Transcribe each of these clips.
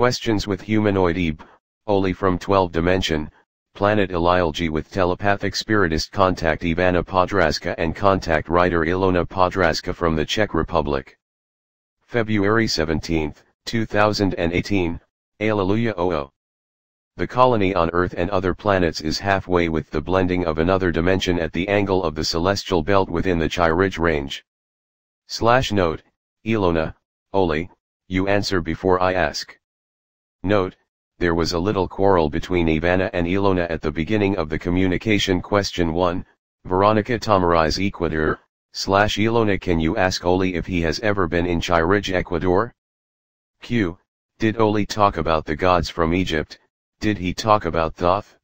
Questions with humanoid Ebe, Oli from 12 Dimension, Planet ELieLji with telepathic spiritist contact Ivana Podrazka and contact writer Ilona Podrazka from the Czech Republic. February 17, 2018, Alleluia OO. The colony on Earth and other planets is halfway with the blending of another dimension at the angle of the celestial belt within the Chi-Ridge range. Slash note, Ilona, Oli, you answer before I ask. Note, there was a little quarrel between Ivana and Ilona at the beginning of the communication question 1, Veronica Tamariz Ecuador, slash Ilona can you ask Oli if he has ever been in Chi-Ridge Ecuador? Q, did Oli talk about the gods from Egypt, did he talk about Thoth?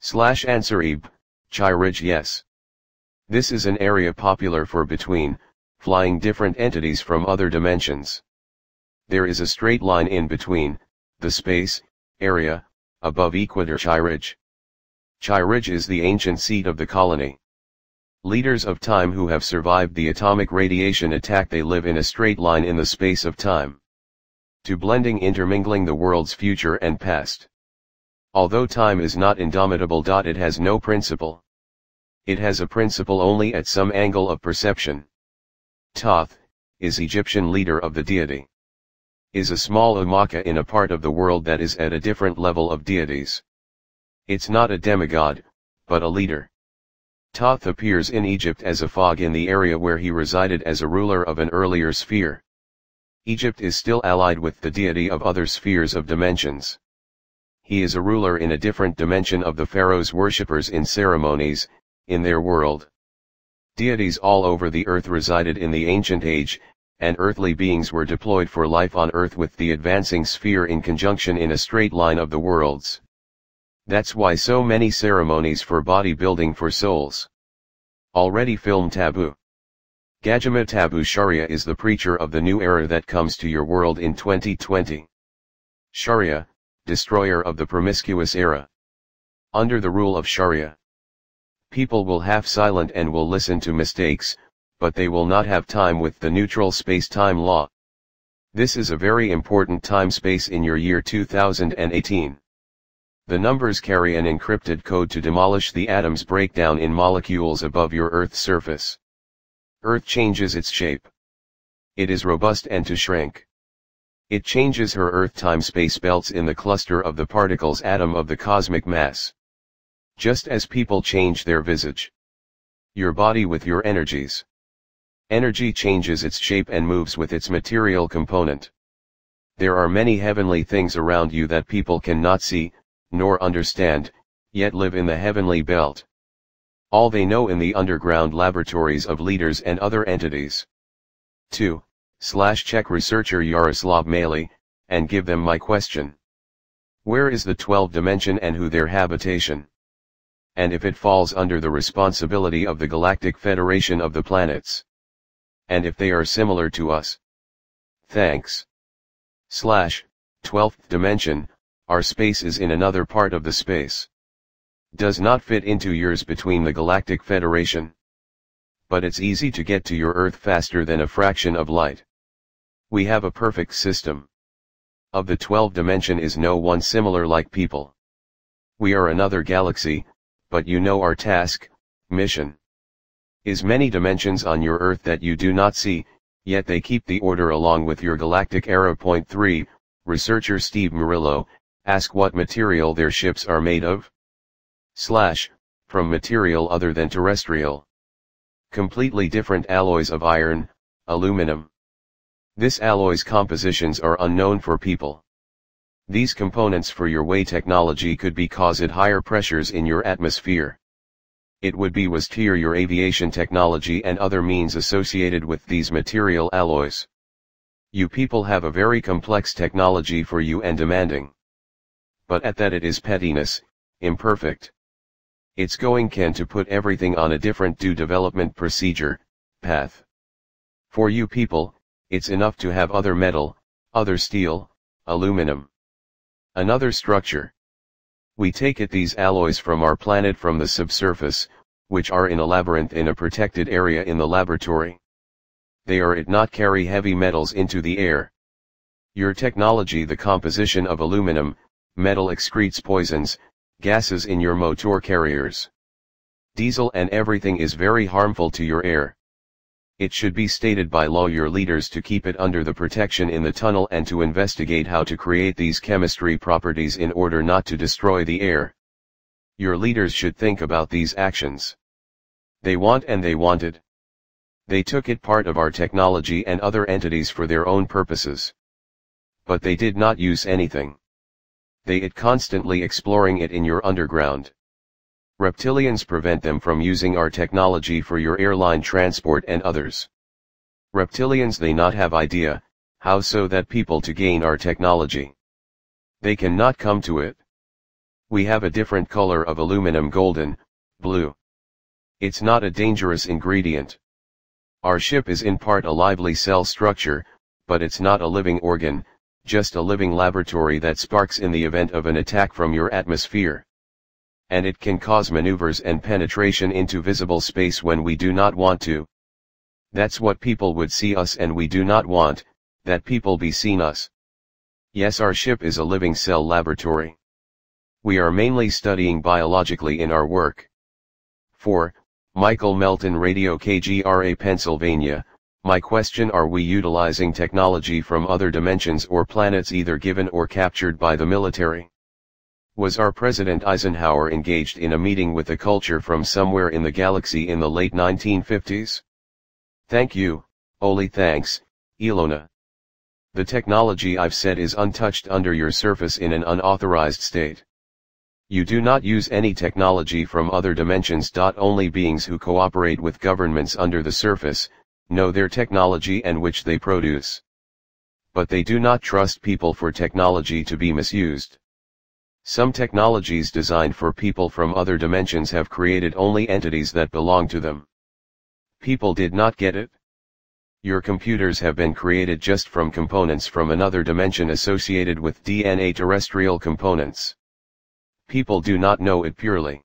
Slash answer Ib, Chi-Ridge yes. This is an area popular for between, flying different entities from other dimensions. There is a straight line in between, the space, area, above Ecuador Chi-Ridge. Chi-Ridge is the ancient seat of the colony. Leaders of time who have survived the atomic radiation attack they live in a straight line in the space of time. To blending intermingling the world's future and past. Although time is not indomitable. It has no principle. It has a principle only at some angle of perception. Thoth, is Egyptian leader of the deity is a small umaka in a part of the world that is at a different level of deities. It's not a demigod, but a leader. Thoth appears in Egypt as a fog in the area where he resided as a ruler of an earlier sphere. Egypt is still allied with the deity of other spheres of dimensions. He is a ruler in a different dimension of the pharaoh's worshippers in ceremonies, in their world. Deities all over the earth resided in the ancient age, and earthly beings were deployed for life on earth with the advancing sphere in conjunction in a straight line of the worlds. That's why so many ceremonies for body building for souls. Already film taboo. Gajama Tabu Sharia is the preacher of the new era that comes to your world in 2020. Sharia, destroyer of the promiscuous era. Under the rule of Sharia. People will half silent and will listen to mistakes, but they will not have time with the neutral space-time law. This is a very important time-space in your year 2018. The numbers carry an encrypted code to demolish the atom's breakdown in molecules above your Earth's surface. Earth changes its shape. It is robust and to shrink. It changes her Earth time-space belts in the cluster of the particles atom of the cosmic mass. Just as people change their visage. Your body with your energies. Energy changes its shape and moves with its material component. There are many heavenly things around you that people cannot see, nor understand, yet live in the heavenly belt. All they know in the underground laboratories of leaders and other entities. 2. Slash Czech researcher Yaroslav Maley, and give them my question. Where is the 12 dimension and who their habitation? And if it falls under the responsibility of the Galactic Federation of the Planets and if they are similar to us. Thanks. Slash, 12th dimension, our space is in another part of the space. Does not fit into yours between the Galactic Federation. But it's easy to get to your Earth faster than a fraction of light. We have a perfect system. Of the 12 dimension is no one similar like people. We are another galaxy, but you know our task, mission is many dimensions on your Earth that you do not see, yet they keep the order along with your galactic era. Point 3, researcher Steve Murillo, ask what material their ships are made of? Slash, from material other than terrestrial. Completely different alloys of iron, aluminum. This alloy's compositions are unknown for people. These components for your way technology could be caused at higher pressures in your atmosphere it would be was tier your aviation technology and other means associated with these material alloys. You people have a very complex technology for you and demanding. But at that it is pettiness, imperfect. It's going can to put everything on a different due development procedure, path. For you people, it's enough to have other metal, other steel, aluminum. Another structure. We take it these alloys from our planet from the subsurface, which are in a labyrinth in a protected area in the laboratory. They are it not carry heavy metals into the air. Your technology the composition of aluminum, metal excretes poisons, gases in your motor carriers. Diesel and everything is very harmful to your air. It should be stated by law your leaders to keep it under the protection in the tunnel and to investigate how to create these chemistry properties in order not to destroy the air. Your leaders should think about these actions. They want and they wanted. They took it part of our technology and other entities for their own purposes. But they did not use anything. They it constantly exploring it in your underground. Reptilians prevent them from using our technology for your airline transport and others. Reptilians they not have idea, how so that people to gain our technology. They cannot come to it. We have a different color of aluminum golden, blue. It's not a dangerous ingredient. Our ship is in part a lively cell structure, but it's not a living organ, just a living laboratory that sparks in the event of an attack from your atmosphere. And it can cause maneuvers and penetration into visible space when we do not want to. That's what people would see us and we do not want, that people be seen us. Yes our ship is a living cell laboratory. We are mainly studying biologically in our work. 4. Michael Melton Radio KGRA Pennsylvania, my question are we utilizing technology from other dimensions or planets either given or captured by the military? Was our President Eisenhower engaged in a meeting with a culture from somewhere in the galaxy in the late 1950s? Thank you, Oli thanks, Ilona. The technology I've said is untouched under your surface in an unauthorized state. You do not use any technology from other dimensions. Only beings who cooperate with governments under the surface, know their technology and which they produce. But they do not trust people for technology to be misused. Some technologies designed for people from other dimensions have created only entities that belong to them. People did not get it. Your computers have been created just from components from another dimension associated with DNA terrestrial components. People do not know it purely.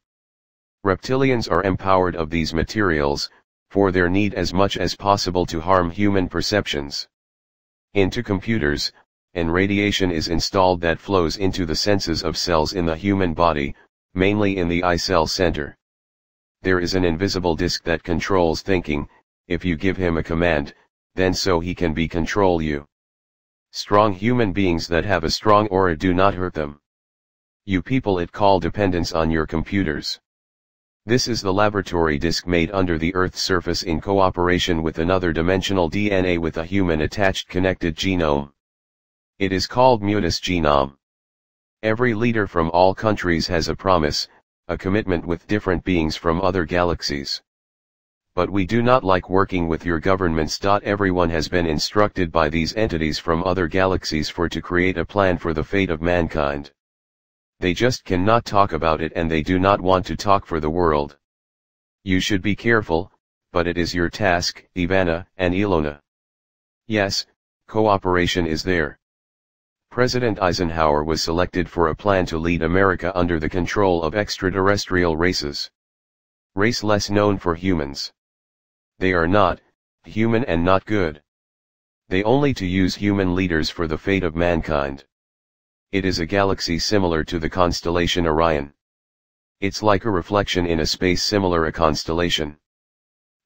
Reptilians are empowered of these materials, for their need as much as possible to harm human perceptions. Into computers, and radiation is installed that flows into the senses of cells in the human body, mainly in the eye cell center. There is an invisible disk that controls thinking, if you give him a command, then so he can be control you. Strong human beings that have a strong aura do not hurt them. You people it call dependence on your computers. This is the laboratory disk made under the Earth's surface in cooperation with another dimensional DNA with a human attached connected genome. It is called Mutus genome. Every leader from all countries has a promise, a commitment with different beings from other galaxies. But we do not like working with your governments. Everyone has been instructed by these entities from other galaxies for to create a plan for the fate of mankind. They just cannot talk about it and they do not want to talk for the world. You should be careful, but it is your task, Ivana and Ilona. Yes, cooperation is there. President Eisenhower was selected for a plan to lead America under the control of extraterrestrial races. Race less known for humans. They are not, human and not good. They only to use human leaders for the fate of mankind. It is a galaxy similar to the constellation Orion. It's like a reflection in a space similar a constellation.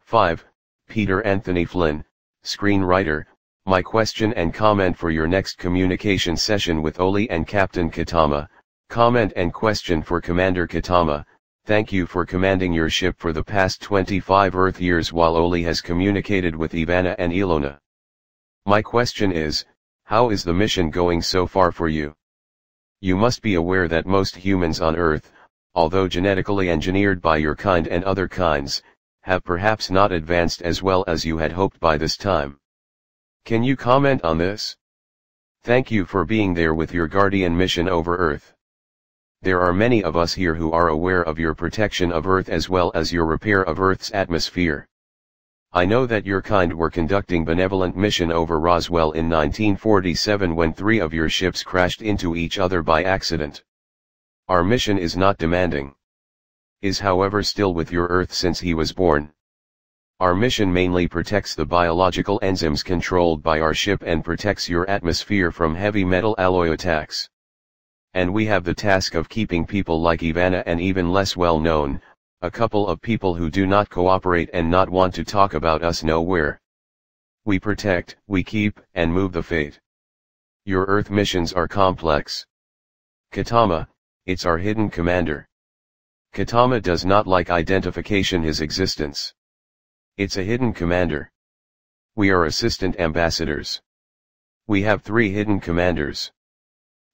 5. Peter Anthony Flynn, screenwriter, my question and comment for your next communication session with Oli and Captain Katama, comment and question for Commander Katama, thank you for commanding your ship for the past 25 Earth years while Oli has communicated with Ivana and Ilona. My question is, how is the mission going so far for you? You must be aware that most humans on Earth, although genetically engineered by your kind and other kinds, have perhaps not advanced as well as you had hoped by this time. Can you comment on this? Thank you for being there with your guardian mission over Earth. There are many of us here who are aware of your protection of Earth as well as your repair of Earth's atmosphere. I know that your kind were conducting benevolent mission over Roswell in 1947 when three of your ships crashed into each other by accident. Our mission is not demanding. Is however still with your Earth since he was born. Our mission mainly protects the biological enzymes controlled by our ship and protects your atmosphere from heavy metal alloy attacks. And we have the task of keeping people like Ivana and even less well known, a couple of people who do not cooperate and not want to talk about us nowhere. We protect, we keep, and move the fate. Your Earth missions are complex. Katama, it's our hidden commander. Katama does not like identification his existence. It's a hidden commander. We are assistant ambassadors. We have three hidden commanders.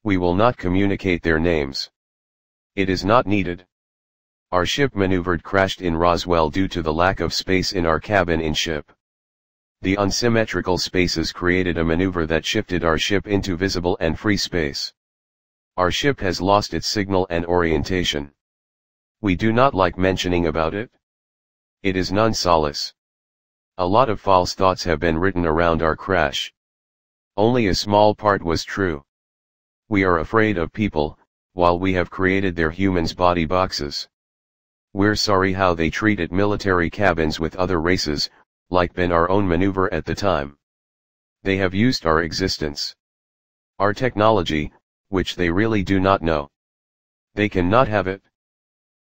We will not communicate their names. It is not needed. Our ship maneuvered crashed in Roswell due to the lack of space in our cabin in ship. The unsymmetrical spaces created a maneuver that shifted our ship into visible and free space. Our ship has lost its signal and orientation. We do not like mentioning about it. It is none solace. A lot of false thoughts have been written around our crash. Only a small part was true. We are afraid of people, while we have created their humans body boxes. We're sorry how they treated military cabins with other races, like been our own maneuver at the time. They have used our existence. Our technology, which they really do not know. They cannot have it.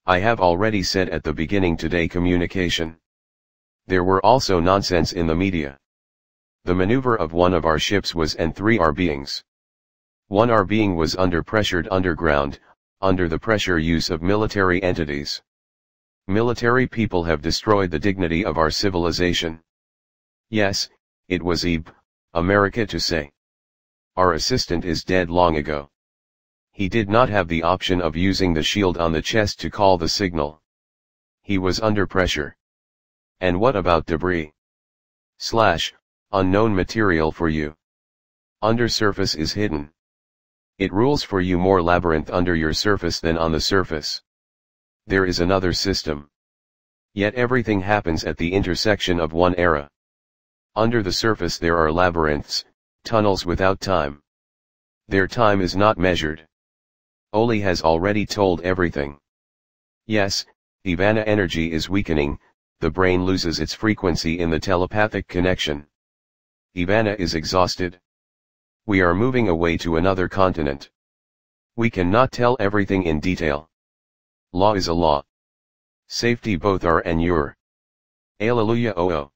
I have already said at the beginning today communication. There were also nonsense in the media. The maneuver of one of our ships was and three our beings. One our being was under pressured underground, under the pressure use of military entities. Military people have destroyed the dignity of our civilization. Yes, it was EB, America to say. Our assistant is dead long ago. He did not have the option of using the shield on the chest to call the signal. He was under pressure. And what about debris? Slash, unknown material for you. Undersurface is hidden. It rules for you more labyrinth under your surface than on the surface. There is another system. Yet everything happens at the intersection of one era. Under the surface there are labyrinths, tunnels without time. Their time is not measured. Oli has already told everything. Yes, Ivana energy is weakening, the brain loses its frequency in the telepathic connection. Ivana is exhausted. We are moving away to another continent. We cannot tell everything in detail. Law is a law. Safety both are and your. Alleluia oh oh.